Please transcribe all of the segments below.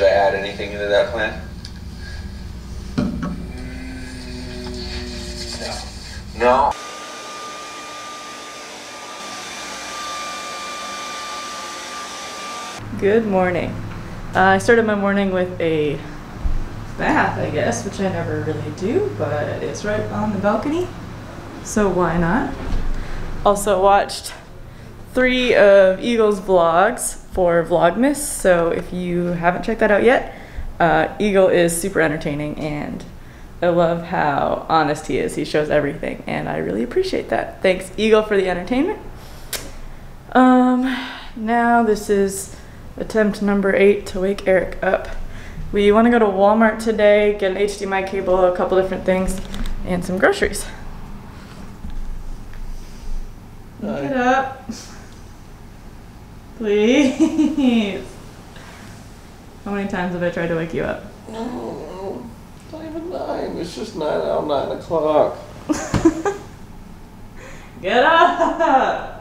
Should I add anything into that plan? No. No? Good morning. Uh, I started my morning with a bath, I guess, which I never really do, but it's right on the balcony, so why not? Also watched three of Eagle's vlogs for Vlogmas, so if you haven't checked that out yet, uh, Eagle is super entertaining and I love how honest he is. He shows everything, and I really appreciate that. Thanks, Eagle, for the entertainment. Um, now this is attempt number eight to wake Eric up. We want to go to Walmart today, get an HDMI cable, a couple different things, and some groceries. Get up. Please. How many times have I tried to wake you up? No, it's not even nine. It's just nine out nine o'clock. Get up!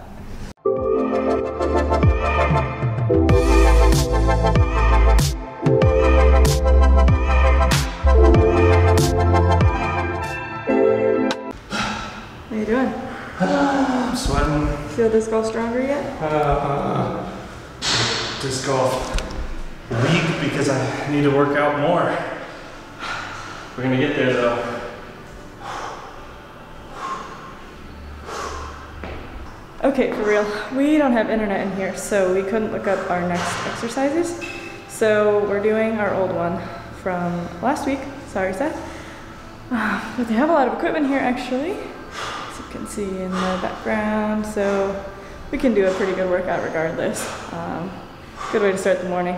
Feel this golf stronger yet? Uh, disc golf weak because I need to work out more. We're gonna get there though. Okay, for real. We don't have internet in here, so we couldn't look up our next exercises. So we're doing our old one from last week. Sorry, Seth. Ah, But they have a lot of equipment here, actually, can see in the background. So we can do a pretty good workout regardless. Um, good way to start the morning.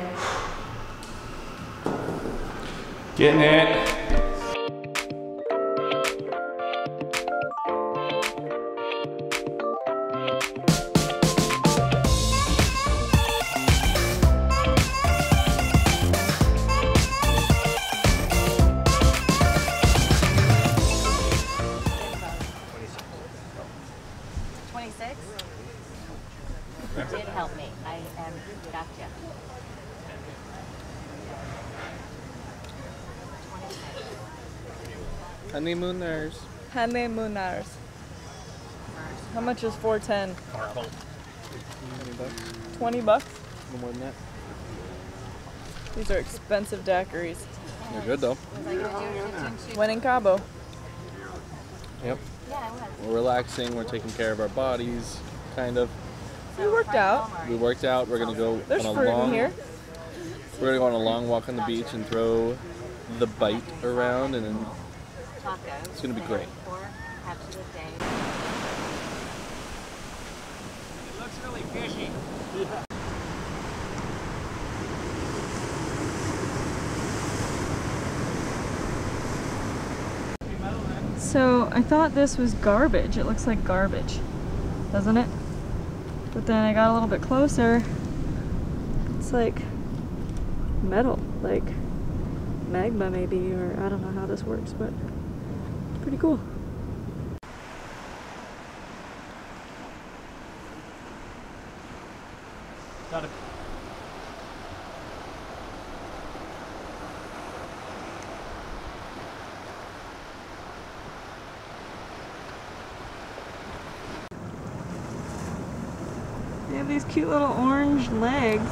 Getting it. Twenty-six? Did help me. I am, gotcha. Honeymooners. Honeymooners. How much is 410? 20 bucks? No more than that. These are expensive daiquiris. They're good though. When in Cabo. Yep. Yeah, I was. We're relaxing. We're taking care of our bodies, kind of. We worked out. We worked out. We're gonna go There's on a fruit long. in here. We're gonna go on a long walk on the beach and throw the bite around, and then Tacos. It's gonna be great. Four cups a day. So I thought this was garbage. It looks like garbage, doesn't it? But then I got a little bit closer. It's like metal, like magma maybe, or I don't know how this works, but pretty cool. Got it. Have these cute little orange legs.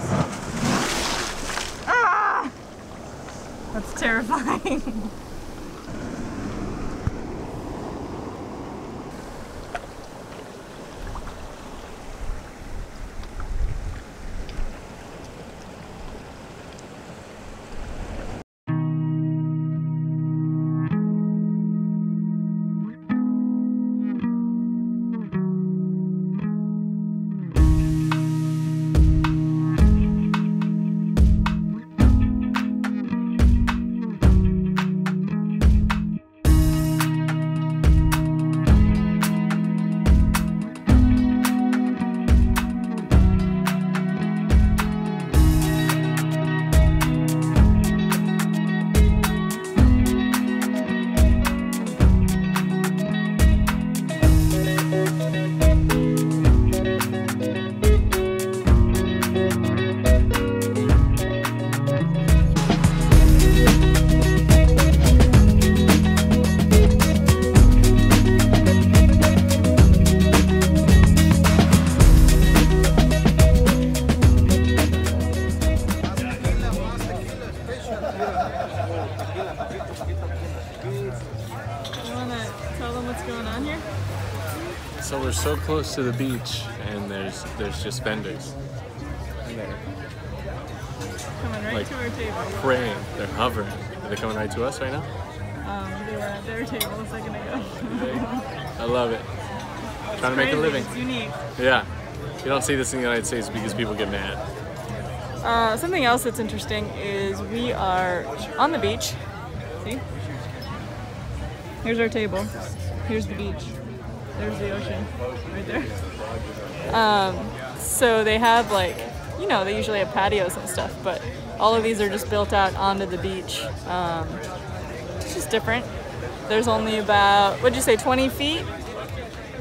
Ah! That's terrifying. You wanna tell them what's going on here? So we're so close to the beach, and there's there's just vendors, and they're Coming right Like- to our table. praying, they're hovering. Are they coming right to us right now? Um, they were at their table a second ago. I love it. Trying to make a living. It's unique. Yeah. You don't see this in the United States because people get mad. Uh, something else that's interesting is we are on the beach. See? Here's our table. Here's the beach. There's the ocean right there. Um, so they have like, you know, they usually have patios and stuff, but all of these are just built out onto the beach. Um, it's just different. There's only about, what'd you say, 20 feet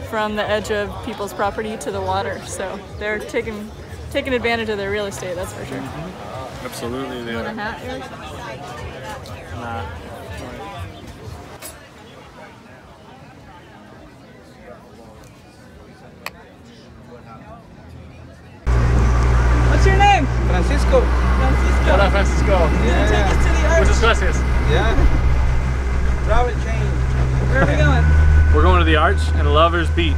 from the edge of people's property to the water. So they're taking taking advantage of their real estate, that's for sure. Absolutely, they Want a hat, Eric? Nah. Hola, Francisco. Take us to the arch. Muchas gracias. Yeah. Travel change. Where are we going? We're going to the Arch and Lovers Beach.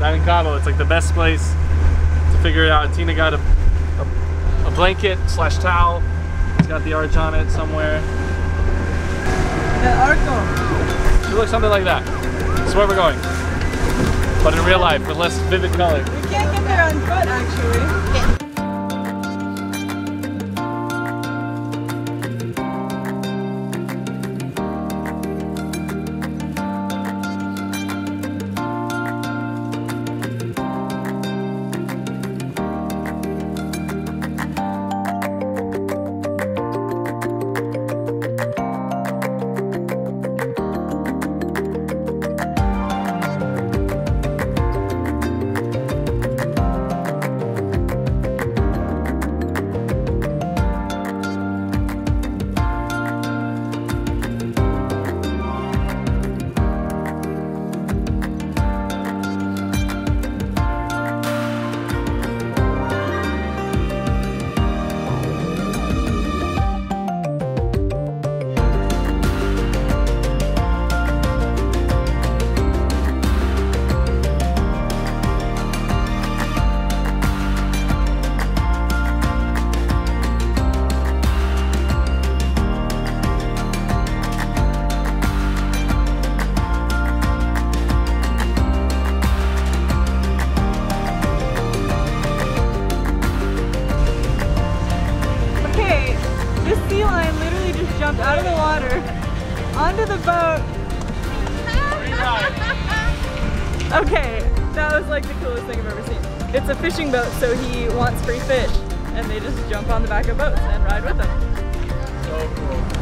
Down in Cabo. It's like the best place to figure it out. Tina got a, a, a blanket slash towel. It's got the arch on it somewhere. The Arco. It looks something like that. That's where we're going. But in real life, with less vivid color. We can't get there on foot, actually. Sea lion literally just jumped out of the water onto the boat. Okay, that was like the coolest thing I've ever seen. It's a fishing boat, so he wants free fish, and they just jump on the back of boats and ride with them. So cool.